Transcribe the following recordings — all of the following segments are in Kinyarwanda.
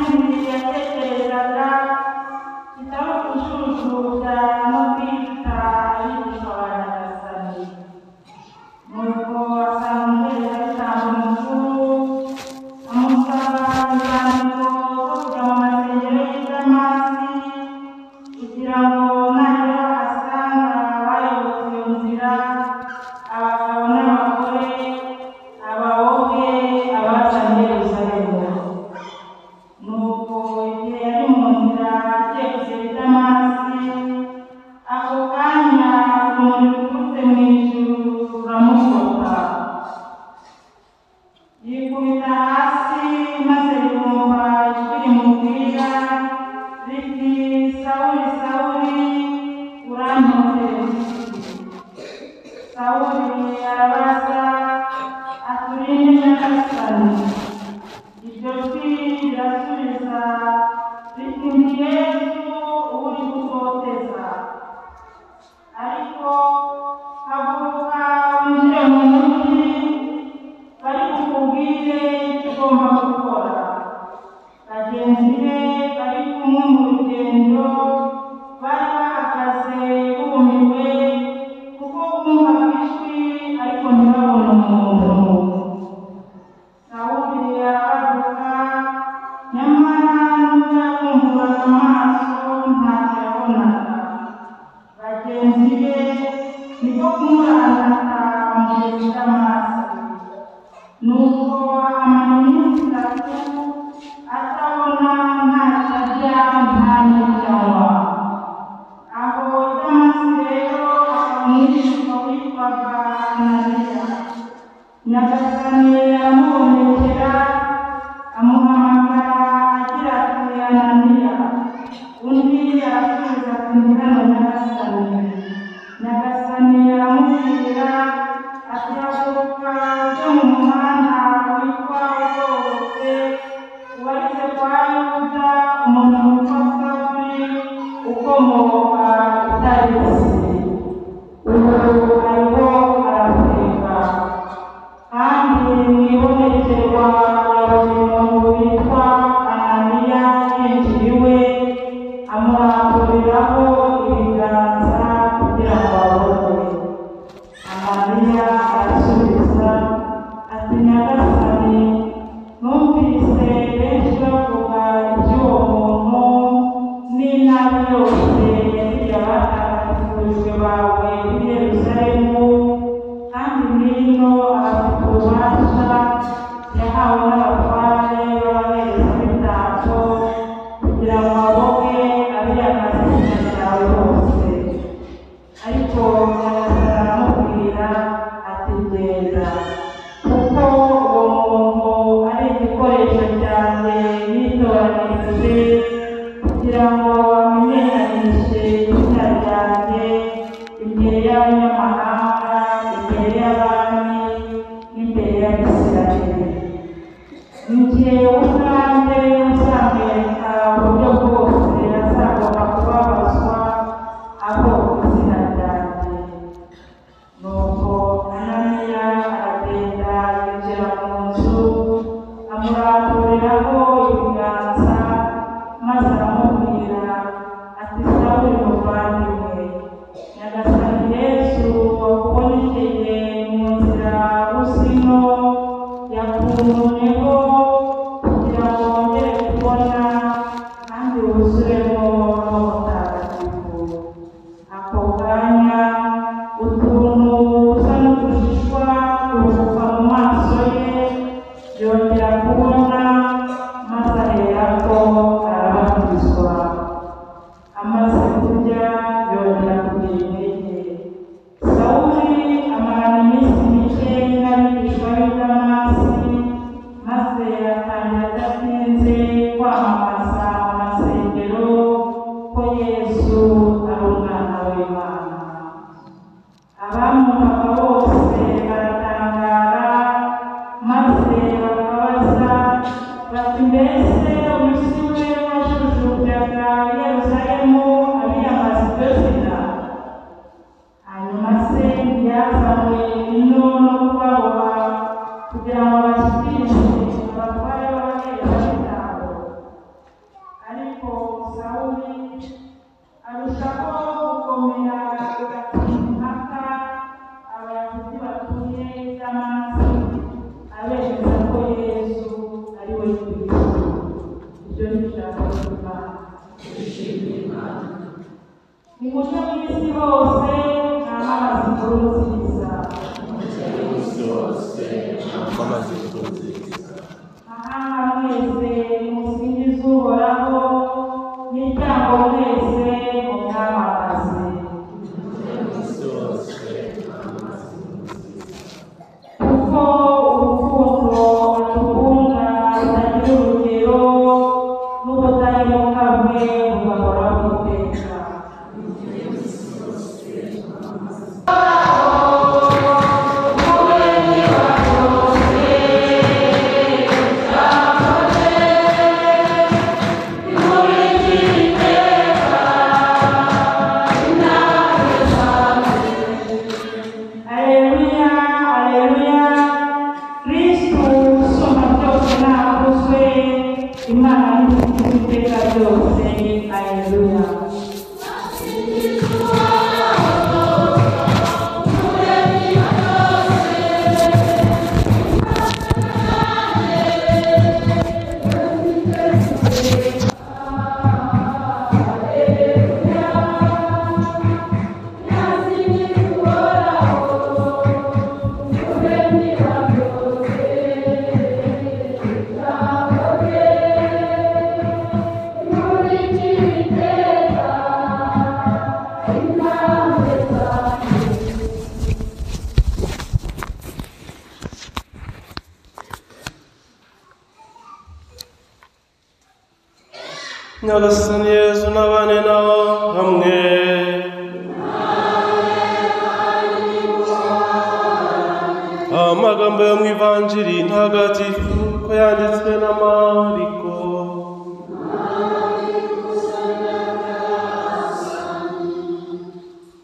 Thank you. Raúl y Arabasa, Asturias. wa amanu atau nama saja. Nje Amém. Ningojea mimi siroho useni na mara nyagasani yezu n'abane nabo hamwe. Amagambo yo mu ivanjiri ntagatifu ko yanditswe na mariko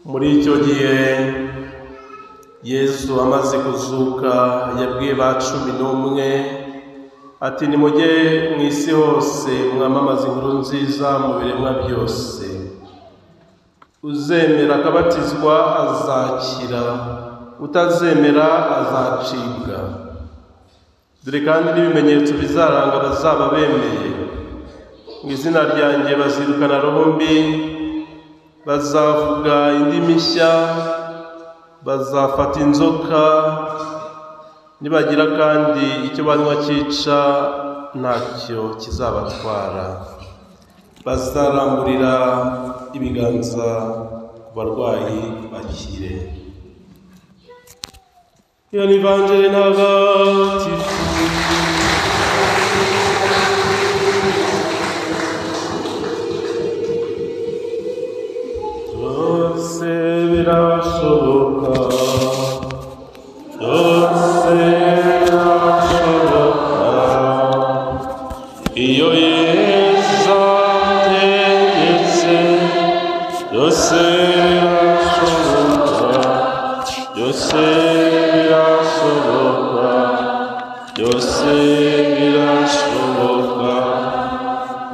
muri icyo gihe yesu amaze kuzuka yabwiye ba cumi n'umwe ati nimujye mu isi hose mwamamaze inkuru nziza mu biremwa byose. Uzemera akabatizwa azakira. Utazemera azacibwa. Dore kandi n'ibimenyetso bizaranga abazaba bemeye. Mu izina ryanjye bazirukana roho mbi bazavuga indimi nshya bazafata inzoka nibagira kandi icyo banywa cyica ntacyo kizabatwara. Bazaramburira ibiganza ku barwayi bakire iyo ni ivanjiri ntagatifu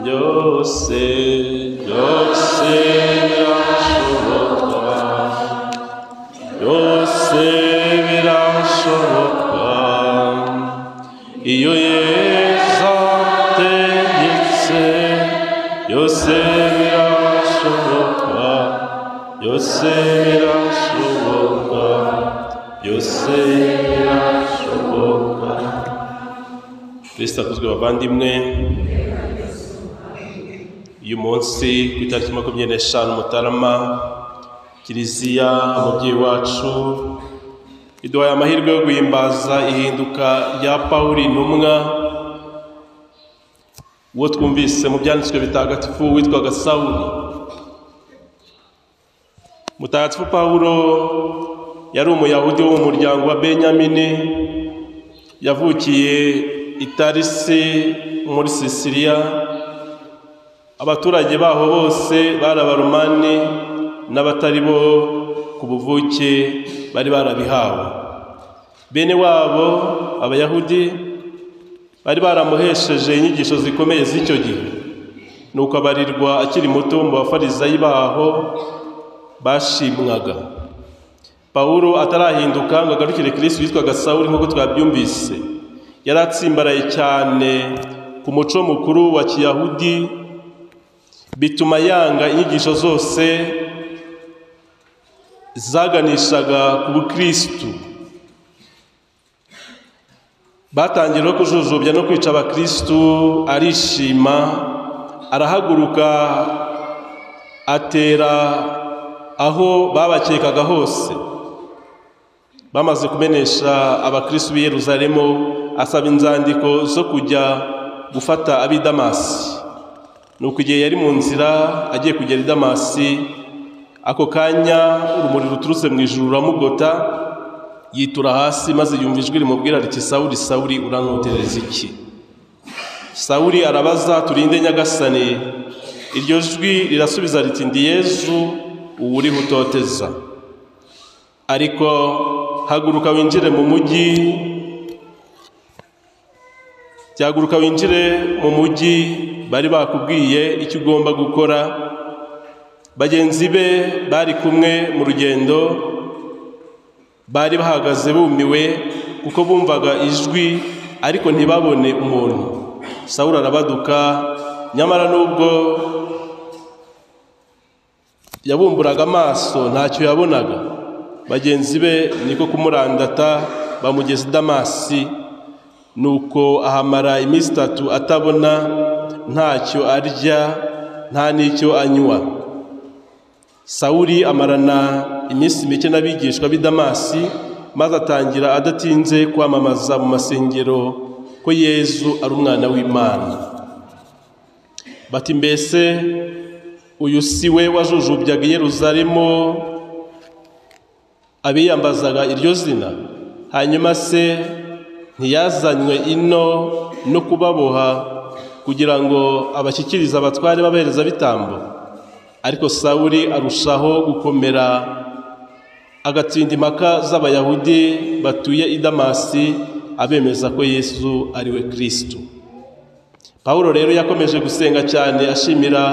byose byose birashoboka byose birashoboka iyo yesu ategetse byose birashoboka byose birashoboka byose birashoboka kristo akuzwe bavandimwe uyu munsi ku itariki makumyabiri n'eshanu mutarama kiliziya umubyeyi wacu. Iduhaye amahirwe yo guhimbaza ihinduka rya pawuri intumwa uwo twumvise mu byanditswe bitagatifu witwaga sawuli mutagatifu pawulo yari umuyahudi wo mu muryango wa benyamini yavukiye i tarisi muri sisiriya abaturage baho bose bari abaromani n'abatari bo ku buvuke bari barabihawe. Bene wabo abayahudi bari baramuhesheje inyigisho zikomeye z'icyo gihe. Nuko abarirwa akiri muto mu bafarizayi baho bashimwaga. Pawulo atarahinduka ngo agarukire kirisi witwaga sawuli nk'uko twabyumvise. Yari atsimbaraye cyane ku muco mukuru wa kiyahudi bituma yanga inyigisho zose zaganishaga ku bukristu. Batangiye no kujujubya no kwica abakristu arishima arahaguruka atera aho babakekaga hose. Bamaze kumenesha abakristu b'i Yeruzalemu asaba inzandiko zo kujya gufata ab'i Damasi. Nuko igihe yari mu nzira agiye kugera i Damasi. Ako kanya urumuri ruturutse mu ijuru ruramugota yitura hasi maze yumva ijwi rimubwira riti sawuri sawuri urankotereza iki? Sawuri arabaza turinde nyagasani? Iryo jwi rirasubiza riti ndi yezu uwo uriho utoteza ariko haguruka winjire mu mujyi byaguruka winjire mu mujyi bari bakubwiye icyo ugomba gukora. Bagenzi be bari kumwe mu rugendo bari bahagaze bumiwe kuko bumvaga ijwi ariko ntibabone umuntu. Sawuri arabaduka nyamara nubwo yabumburaga amaso ntacyo yabonaga. Bagenzi be niko kumurandata bamugeza i damasi nuko ahamara iminsi itatu atabona ntacyo arya nta n'icyo anywa. Sawuri amarana iminsi mike n'abigishwa b'i damasi maze atangira adatinze kwamamaza mu masengero ko yezu ari umwana w'imana. Bati mbese uyu si we wajujubyaga i yeruzalemu abiyambazaga iryo zina? Hanyuma se ntiyazanywe ino no kubaboha kugira ngo abashyikirize abatware b'abaherezabitambo ariko sawuri arushaho gukomera agatsinda impaka z'abayahudi batuye i damasi abemeza ko yesu ari we kirisitu pawulo rero yakomeje gusenga cyane ashimira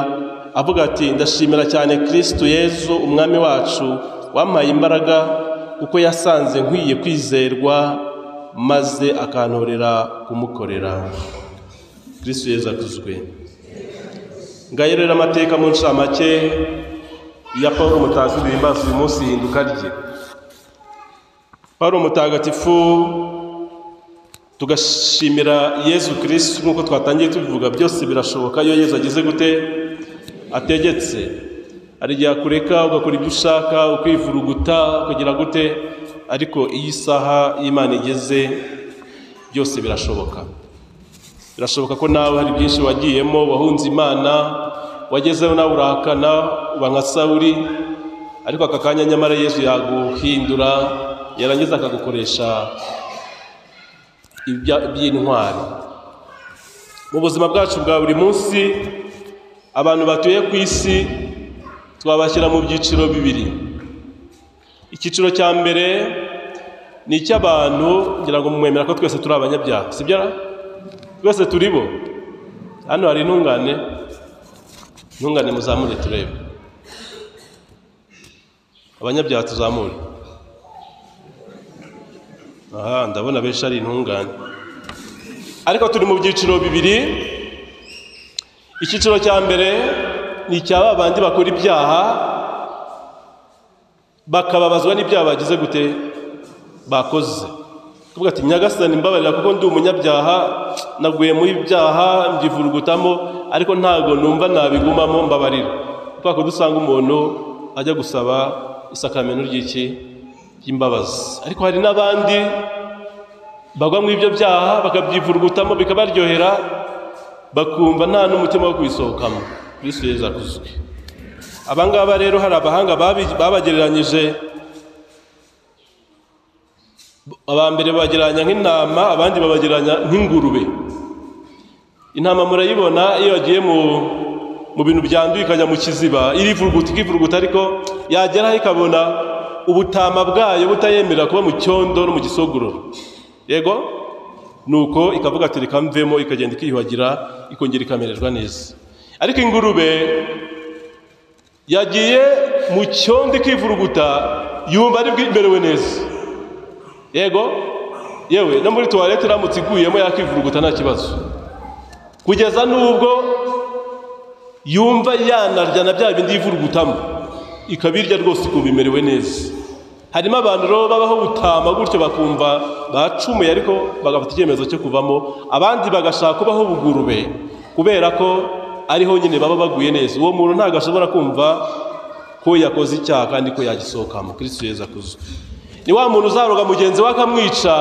avuga ati ndashimira cyane kirisitu yesu umwami wacu wampaye imbaraga kuko yasanze nkwiye kwizerwa maze akantorera kumukorera. Kirisitu yesu akuzwe ngayo rero amateka mu ncamake ya paul mutagatifu bihimbaza uyu munsi ihinduka rye paul mutagatifu tugashimira yezu kirisitu nk'uko twatangiye tubivuga byose birashoboka iyo yezu ageze gute ategetse. Hari igihe akureka ugakora ibyo ushaka ukivuruguta ukagira gute ariko iyo isaha y'imana igeze byose birashoboka. Birashoboka ko nawe hari byinshi wagiyemo wahunze imana wagezeho nawe urahakana uba nka sawuri ariko aka kanya nyamara yezu yaguhindura yarangiza akagukoresha iby'intwari. Mu buzima bwacu bwa buri munsi abantu batuye ku isi twabashyira mu byiciro bibiri. Icyiciro cya mbere ni icy'abantu ngira ngo mwemera ko twese turi abanyabyaha si byo? Twese turi bo hano hari intungane. Intungane muzamure turebe. Abanyabyaha tuzamure. Aha ndabona benshi ari intungane. Ariko turi mu byiciro bibiri. Icyiciro cya mbere ni icya ba bandi bakora ibyaha bakababazwa n'ibyaha bagize gute? Bakoze. Kuvuga ati nyagasani mbabarira kuko ndi umunyabyaha. Naguye mu ibyaha mbyivurugutamo ariko ntabwo numva nabigumamo mbabarira. Kubera ko dusanga umuntu ajya gusaba isakamento ry'iki? Ry'imbabazi. Ariko hari n'abandi bagwa mu ibyo byaha bakabyivurugutamo bikabaryohera bakumva nta n'umutima wo kubisohokamo kristo yezu akuzwe. Abangaba rero hari abahanga babagereranyije. Abambere babagereranya nk'intama abandi babagereranya nk'ingurube. Intama murayibona iyo yagiye mu mu bintu byanduye ikajya mu kiziba. Irivuruguta ikivuruguta ariko yageraho ikabona ubutama bwayo butayemera kuba mu cyondo no mu gisogororo. Yego? Nuko ikavuga ati reka mvemo ikagenda ikiyuhagira ikongera ikamererwa neza. Ariko ingurube yagiye mu cyondo ikivuruguta yumva ari bwimerewe neza. Yego? Yewe no muri tuwarete iramutse iguyemo yakivuruguta nta kibazo. Kugeza n'ubwo yumva yanarya na bya bindi yivurugutamo ikabirya rwose ikumva imerewe neza. Harimo abantu rero babaho butama gutyo bakumva bacumuye ariko bagafata icyemezo cyo kuvamo abandi bagashaka kubaho bugurube kubera ko ariho nyine baba baguye neza. Uwo muntu ntabwo ashobora kumva ko yakoze icyaha kandi ko yagisohokamo. Kirisito yeza akuzwe. Ni wa muntu uzaroga mugenzi we akamwica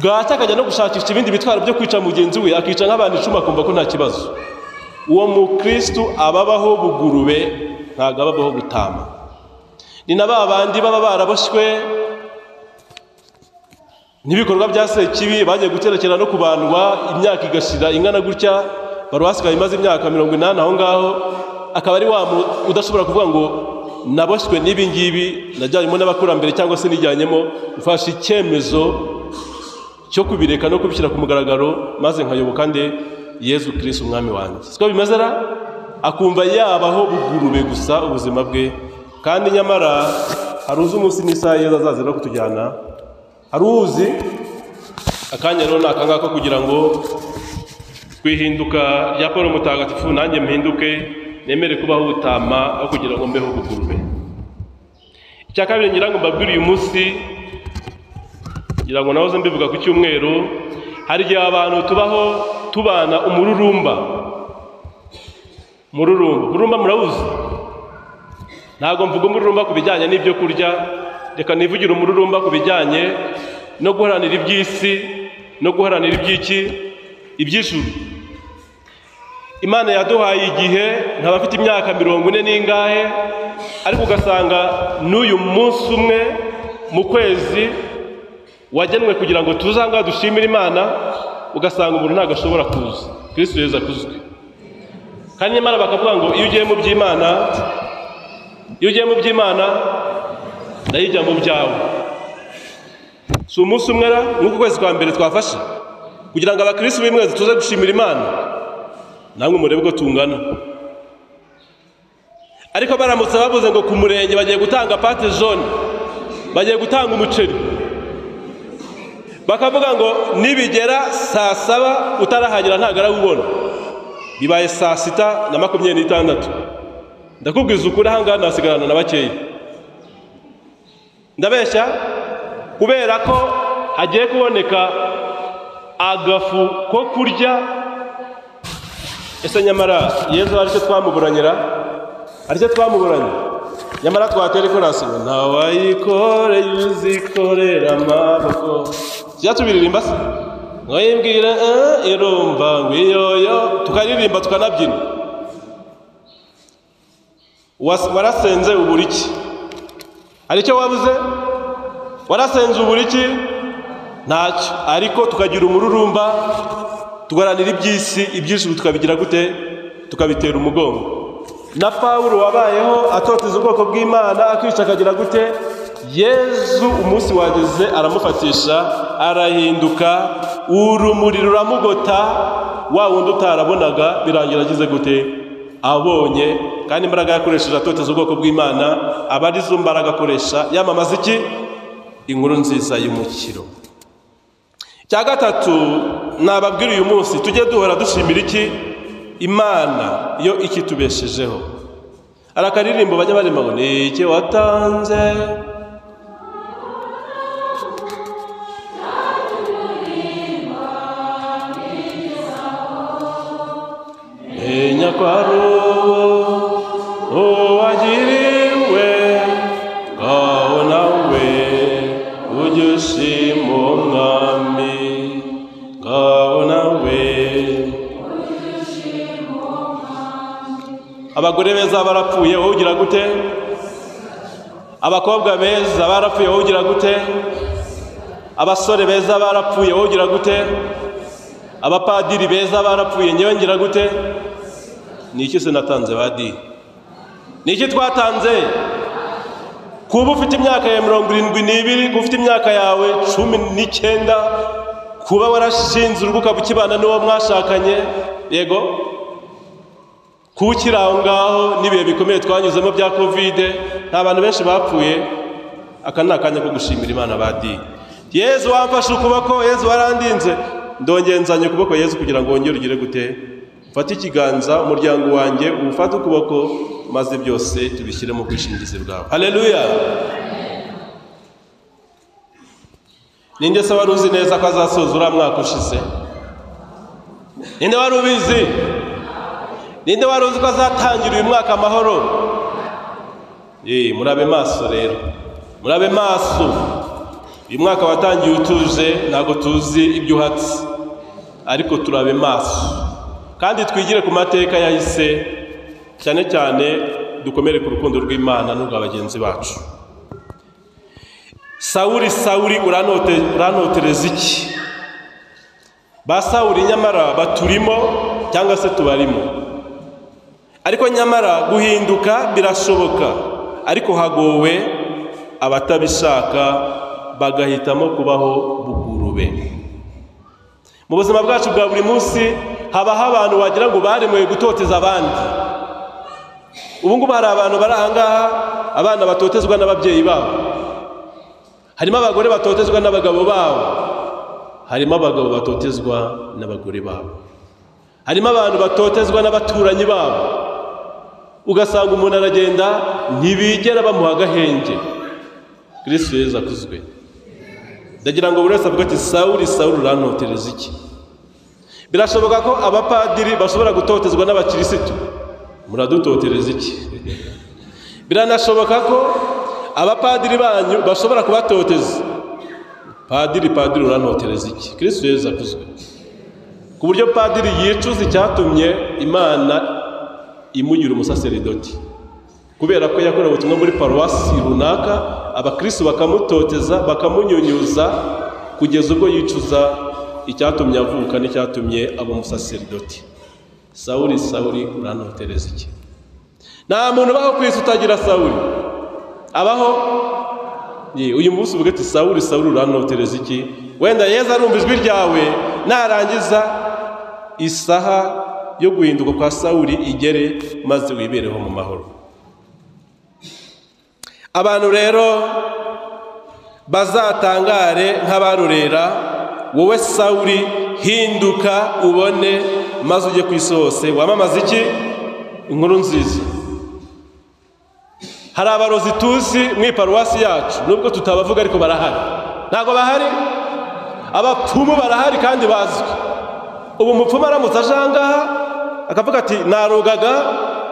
bwacya akajya no gushakisha ibindi bitwaro byo kwica mugenzi we akica nk'abantu icumi akumva ko nta kibazo. Uwo mukristo aba abaho bugurube ntabwo aba abaho gutama. Ni na ba bandi baba baraboshywe n'ibikorwa bya sekibi bagiye guterekera no kubandwa imyaka igashira ingana gutya paruwasi imaze imyaka mirongo inani aho ngaho akaba ari wa udashobora kuvuga ngo naboshywe n'ibi ngibi najyanyemo n'abakurambere cyangwa se nijyanyemo ufashe icyemezo cyo kubireka no kubishyira ku mugaragaro maze nkayoboka nde yezu kirisi umwami wanjye. Siko bimeze ra? Akumva yabaho bugurube gusa ubuzima bwe. Kandi nyamara hari uzi umunsi n'isaha yeza azaza no kutujyana? Hari uzi? Akanya rero ni akangaka kugira ngo twihinduka. Rya paul mutagatifu nanjye mpinduke nemere kubaho ubutama aho kugira ngo mbeho bugurube. Icya kabiri ngira ngo mbabwire uyu munsi ngira ngo nahoze mbivuga ku cyumweru hari igihe abantu tubaho tubana umururumba. Umururumba umururumba murabuzi ntabwo mvuga umururumba ku bijyanye n'ibyo kurya. Reka nivugire umururumba ku bijyanye no guharanira iby'isi no guharanira iby'iki? Iby'ijuru. Imana yaduhaye igihe nkaba afite imyaka mirongo ine n'ingahe ariko ugasanga n'uyu munsi umwe mu kwezi wagenwe kugira ngo tuze ahangaha dushimire imana ugasanga umuntu ntabwo ashobora kuza. Kirisito yeza akuzwe. Kandi nyamara bakavuga ngo iyo ugiye mu by'imana iyo ugiye mu by'imana ndayijya mu byawe. Si umunsi umwe nk'uko ukwezi kwa mbere twafashe. Kugira ngo abakirisitu b'imwezi tuze gushimira imana namwe murebe uko tungana. Ariko baramutse bavuze ngo ku murenge bagiye gutanga pate zone bagiye gutanga umuceri. Bakavuga ngo nibigera saa saba utarahagera ntabwo arawubona bibaye saa sita na makumyabiri n'itandatu. Ndakubwiza ukuri ahangaha nasigarana na bakeya. Ndabeshya kubera ko hagiye kuboneka agafu ko kurya. Ese nyamara yezu hari icyo twamuburanyira? Hari icyo twamuburanye? Nyamara twatera ikorasi ntawayikoreye uzikorera amaboko. Tujya se? Ngo yimbwire irumva ngo iyoyo tukaririmba tukanabyina. Warasenze ubura iki hari icyo wabuze? Warasenze ubura iki ntacyo. Ariko tukagira umururumba tugaranira iby'isi ibyinshi tukabigira gute? Tukabitera umugongo. Na paul wabayeho atoteza ubwoko bw'imana akica akagira gute? Yezu umunsi wageze aramufatisha arahinduka urumuri ruramugota wa wundi utarabonaga birangira agize gute? Abonye. Kandi imbaraga yakoresheje atoteza ubwoko bw'imana aba ari zo mbaraga akoresha yamamaza iki? Inkuru nziza y'umukiro. Cya gatatu nababwira uyu munsi tujye duhora dushimira iki? Imana iyo ikitubeshejeho. Hari akaririmbo bajya barimo ngo ni iki watanze? Abagore beza barapfuye wowe ugira gute? Abakobwa beza barapfuye wowe ugira gute? Abasore beza barapfuye wowe ugira gute? Abapadiri beza barapfuye ngira gute? Ni iki se natanze badi ni iki twatanze? Kuba ufite imyaka ya mirongo irindwi n'ibiri ufite imyaka yawe cumi n'icyenda kuba warashinze urugo ukaba ukibana n'uwo mwashakanye yego? Kuba ukiri aho ngaho n'ibihe bikomeye twanyuzemo bya kovide nta bantu benshi bapfuye aka ni akanya ko gushimira imana badi yezu wamfashe ukuboko yezu warandinze ndongeye nzanye ukuboko yezu kugira ngo wongere ugire gute? Ufate ikiganza umuryango wanjye uwufate ukuboko maze byose tubishyire mu bwishingizi bwawe. Haleluya ninde se wari uzi neza ko azasoza uriya mwaka ushize? Ninde wari ubizi? Ninde wari uzi ko azatangira uyu mwaka amahoro? Murabe maso rero. Murabe maso. Uyu mwaka watangiye utuje ntabwo tuzi ibyo uhatse. Ariko turabe maso. Kandi twigire ku mateka yahise cyane cyane dukomere ku rukundo rw'imana n'urwa bagenzi bacu. Sawuri sawuri uranote uranotereza iki? Ba sawuri nyamara baturimo cyangwa se tubarimo? Ariko nyamara guhinduka birashoboka. Ariko hagowe abatabishaka bagahitamo kubaho bugurube mu buzima bwacu bwa buri munsi habaho abantu wagira ngo baremewe gutoteza abandi. Ubu ngubu hari abantu bari aha ngaha abana batotezwa n'ababyeyi babo. Harimo abagore batotezwa n'abagabo babo. Harimo abagabo batotezwa n'abagore babo. Harimo abantu batotezwa n'abaturanyi babo. Ugasanga umuntu aragenda ntibigera bamuha agahenge. Kirisitu yezu akuzwe. Ndagira ngo buri wese avuge ati sawuri sawuri urantotereza iki? Birashoboka ko abapadiri bashobora gutotezwa n'abakirisitu. Muradutotereza iki? Biranashoboka ko abapadiri banyu bashobora kubatoteza. Padiri padiri urantotereza iki? Kirisitu yezu akuzwe. Ku buryo padiri yicuza icyatumye imana imugira umusaseridoti. Kubera ko yakorewe ubutumwa muri paruwasi runaka abakirisitu bakamutoteza bakamunyunyuza kugeza ubwo yicuza icyatumye avuka n'icyatumye aba umusaseridoti. Sawuri sawuri urantotereza iki? Nta muntu ubaho ku isi utagira sawuri abaho? Uyu munsi uvuga ati sawuri sawuri urantotereza iki? Wenda yeza arumva ijwi ryawe narangiza isaha yo guhinduka kwa sawuri igere maze wibereho mu mahoro. Abantu rero bazatangare nk'abarorera wowe sawuri hinduka ubone maze ujye ku isi hose. Wamamaza iki? Inkuru nziza. Hari abarozi tuzi mu iparuwasi yacu nubwo tutabavuga ariko barahari. Ntabwo bahari? Abapfumu barahari kandi bazwi. Ubu umupfumu aramutse aje aha ngaha akavuga ati narogaga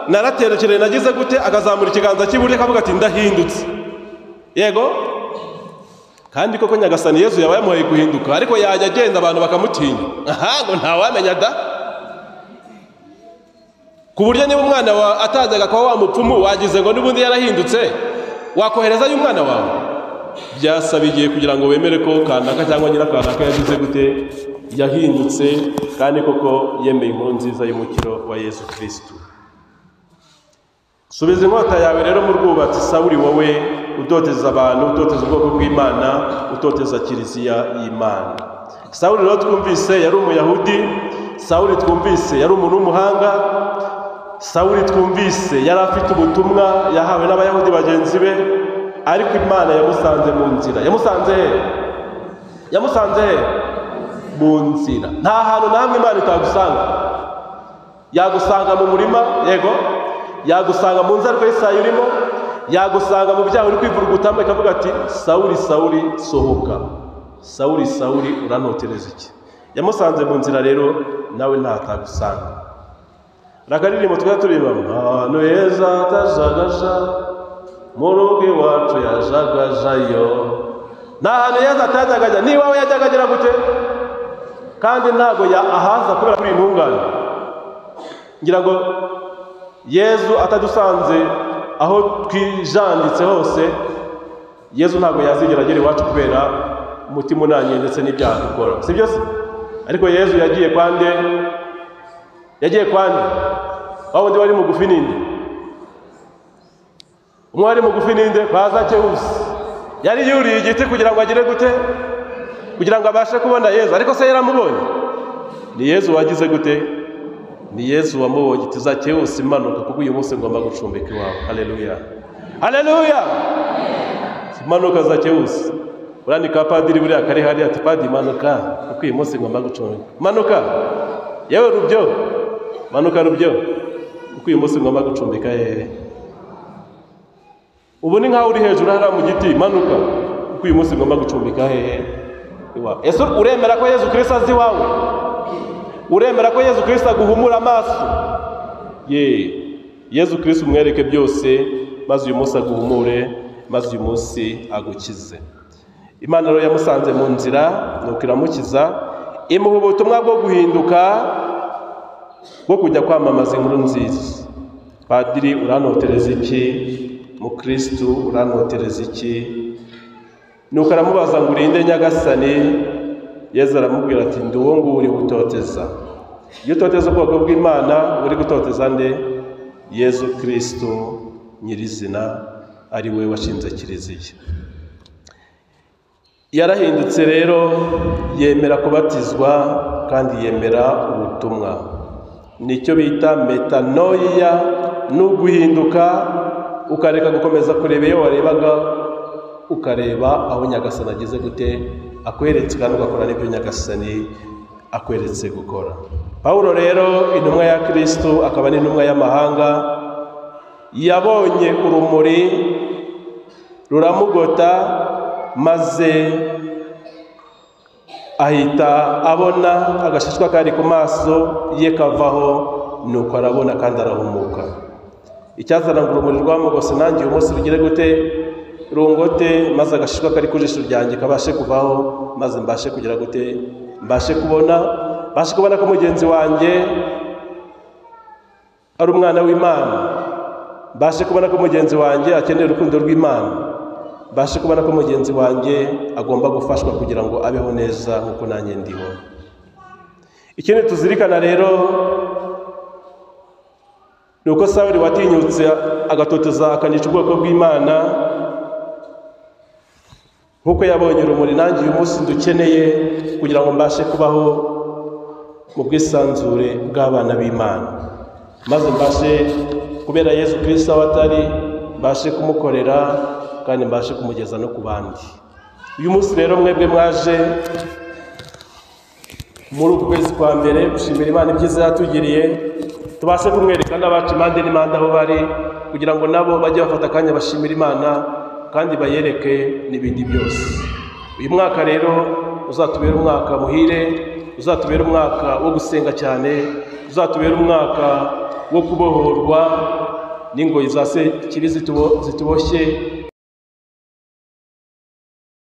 naraterekereye nagize gute? Akazamura ikiganza cy'iburyo akavuga ati ndahindutse. Yego? Kandi koko nyagasani yezu yaba yamuhaye guhinduka ariko yajya agenda abantu bakamutinya. Aha ngo ntawamenya da. Ku buryo niba umwana wawe atajyaga kuba wamupfumu wagize ngo n'ubundi yarahindutse wakoherezayo umwana wawe. Byasaba igihe kugira ngo wemere ko kanaka cyangwa nyirakanaka yagize gute yahindutse kandi koko yemeye inkuru nziza y'umukiro wa yesu kirisitu subiza inkota yawe rero mu rwubatsi sawuri wowe utoteza abantu utoteza ubwoko bw'imana utoteza kiliziya y'imana. Sawuri rero twumvise yari umuyahudi sawuri twumvise yari umuntu w'umuhanga sawuri twumvise yari afite ubutumwa yahawe n'abayahudi bagenzi be ariko imana yamusanze mu nzira. Yamusanze he? Yamusanze he? Mu nzira. Nta hantu na hamwe imana itagusanga. Yagusanga mu murima yego. Yagusanga mu nzara y'isayi urimo yagusanga mu byaha uri kwivurugutamo ikavuga ati sawuri sawuri sohoka. Sawuri sawuri urantotereza iki? Yamusanze mu nzira rero nawe ntatagusanga rakaririmbo twari turirimba ahantu heza atajagaja mu rugo iwacu yajagajayo nta hantu heza atajagaja niba we yajyaga agira gute? Kandi ntabwo ahaza kubera kuri intungane ngira ngo yezu atadusanze aho twijanditse hose yezu ntabwo yazigera agera iwacu kubera umutima unanye ndetse n'ibyaha dukora. Si byo se? Ariko yezu yagiye kwa nde? Yagiye kwa nde? Wa wari mugufi ninde? Umwe wari mugufi ninde? Kwa zakewusi yari yuriye igiti kugira ngo agire gute? Kugira ngo abashe kubona yezu. Ariko se yaramubonye? Ni yezu wagize gute? Ni yezu wamubonye iti zakewusi imanuka kuko uyu munsi ngomba gucumbika iwawe haleluya haleluya imanuka zakewusi uriya ni ka padiri buriya kari hariya ati padi manuka kuko uyu munsi ngomba gucumbika manuka. Yewe rubyo manuka rubyo kuko uyu munsi ngomba gucumbika hehe ubu ni nkaho uri hejuru hariya mu giti manuka kuko uyu munsi ngomba gucumbika hehe iwawe ese uremera ko yezu kirisito azi iwawe uremera ko yezu kirisito aguhumura amaso? Ye yezu kirisito umwereke byose maze uyu munsi aguhumure maze uyu munsi agukize. Imana rero yamusanze mu nzira nuko iramukiza. Imuha ubutumwa bwo guhinduka bwo kujya kwamamaza inkuru nziza. Padiri uranotereza iki? Mukirisitu uranotereza iki? Nuko aramubaza ngo urinde nyagasani? Yezu aramubwira ati ndi uwo nguwo uri gutoteza. Iyo utoteza ubwoko bw'imana uri gutoteza nde? Yezu kirisitu nyirizina ari we washinze kiliziya. Yarahindutse rero yemera kubatizwa kandi yemera ubutumwa. Nicyo bita metanoia ni uguhinduka ukareka gukomeza kureba iyo warebaga ukareba aho nyagasani ageze gute akweretse kandi ugakora n'ibyo nyagasani akweretse gukora. Pawulo rero intumwa ya kirisitu akaba n'intumwa y'amahanga yabonye urumuri ruramugota maze ahita abona agashishwa kari ku maso ye kavaho nuko arabona kandi arahumuka. Icyazanaga urumuri rwamugose nanjye uyu munsi rugire gute? Rungote maze agashishwa kari ku jisho ryanjye kabashe kuvaho maze mbashe kugira gute? Mbashe kubona mbashe kubona ko mugenzi wanjye ari umwana w'imana. Mbashe kubona ko mugenzi wanjye akeneye urukundo rw'imana. Mbashe kubona ko mugenzi wanjye agomba gufashwa kugira ngo abeho neza nk'uko nanjye ndiho. Ikindi tuzirikana rero ni uko sawuri watinyutse agatoteza akanica ubwoko bw'imana nk'uko yabonye urumuri nanjye uyu munsi dukeneye kugira ngo mbashe kubaho mu bwisanzure bw'abana b'imana. Maze mbashe kubera yezu kirisita aho atari mbashe kumukorera kandi mbashe kumugeza no ku bandi. Uyu munsi rero mwebwe mwaje muri uku kwezi kwa mbere gushimira imana ibyiza yatugiriye tubashe kumwereka n'abacu impande n'impande aho bari kugira ngo nabo bajye bafata akanya bashimira imana kandi bayereke n'ibindi byose. Uyu mwaka rero uzatubera umwaka muhire uzatubera umwaka wo gusenga cyane uzatubera umwaka wo kubohorwa n'ingoyi za se zituboshye.